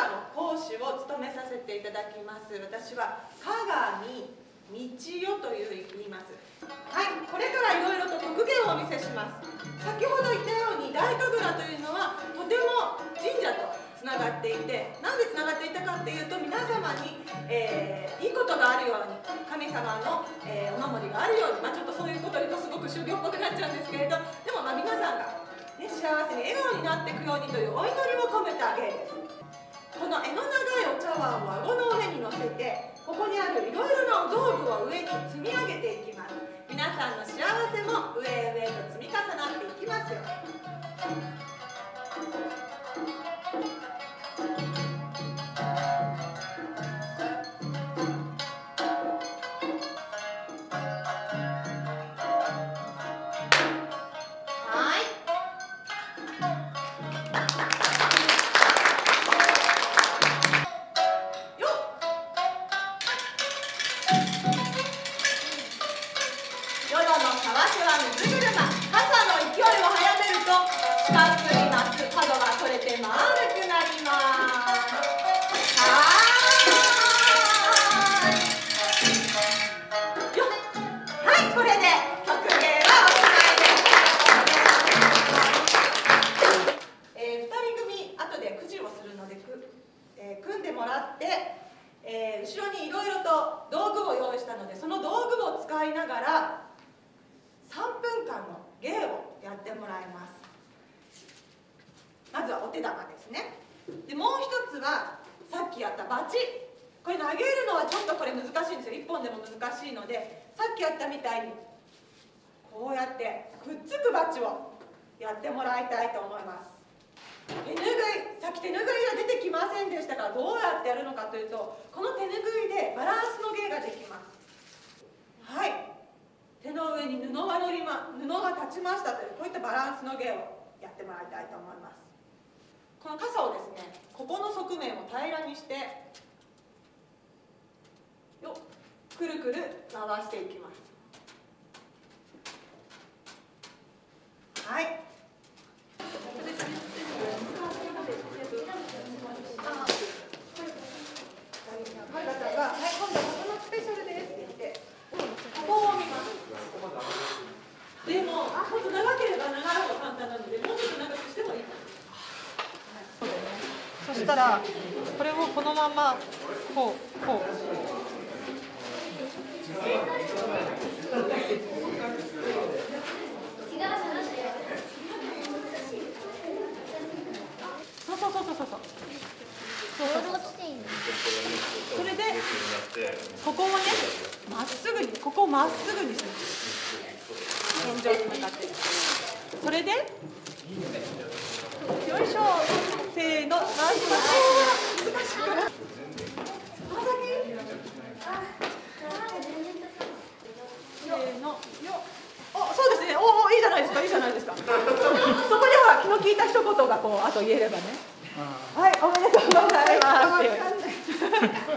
ラの講師を務めさせていただきます。私は鏡道代という言います。はいこれからいろいろと特技をお見せします。先ほど言ったように大神楽というのはとても神社とつながっていてなんでつながっていたかっていうと皆様に、えー、いいことがあるように神様の、えー、お守りがあるように、まあ、ちょっとそういうこと言うとすごく修行っぽくなっちゃうんですけれどでもまあ皆さんがね、幸せに笑顔になっていくようにというお祈りを込めた芸ですこの柄の長いお茶碗を顎の上に乗せてここにあるいろいろなお道具を上に積み上げていきます。皆さんの幸せも上へ上へと積み重なっていきますよ。これ投げるのはちょっとこれ難しいんですよ。1本でも難しいので。さっきやったみたいにこうやってくっつくバッをやってもらいたいと思います。手ぬぐいさっき手ぬぐいが出てきませんでしたからどうやってやるのかというとこの手ぬぐいでバランスの芸ができます。はい。手の上に布が乗りま布が立ちましたというこういったバランスの芸をやってもらいたいと思います。この傘をですねここの側面を平らにしてよくるくる回していきます。はい。これをこのままこうこう。そうそうそうそうそうそう。それでここをねまっすぐにここをまっすぐにする天井に向かってそれでよいしょせーの、回しましょう。難しくない。せーの、よ。あ、そうですね。おお、いいじゃないですか。いいじゃないですか。そこでは気の利いた一言がこうあと言えればね。はい、おめでとうございます。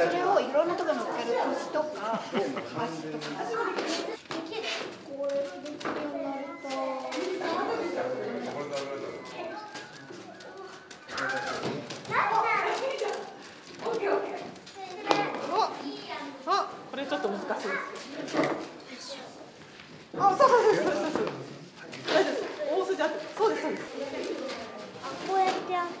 それをいろんなところに乗っける腰とか。これうちょっと難しい、大。筋あって、そうです。こうやってやって。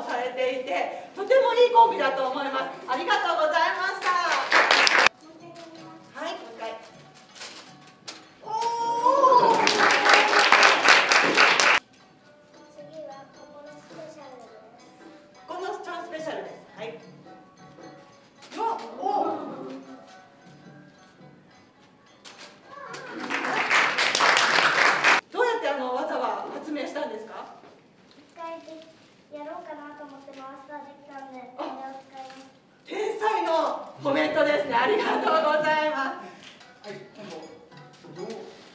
もされていてとてもいいンビだと思います。ありがとうございました。りがとうございます。はい、今度、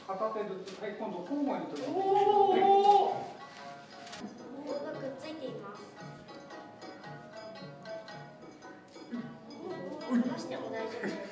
片手ずつ、はい、今度交互に取る。おお。棒がくっついています。離しても大丈夫です。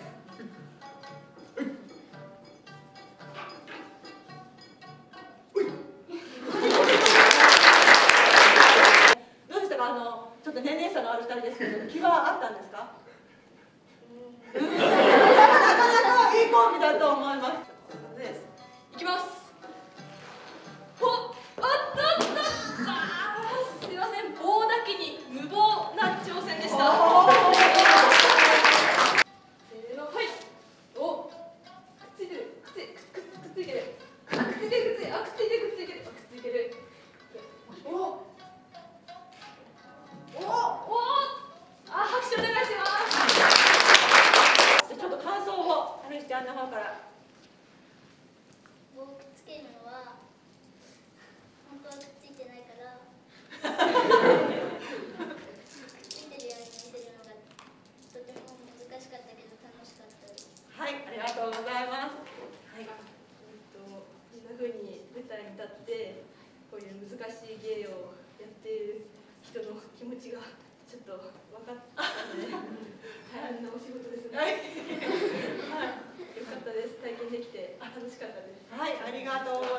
お仕事ですね。はい、良かったです。体験できて楽しかったです。はい、ありがとう。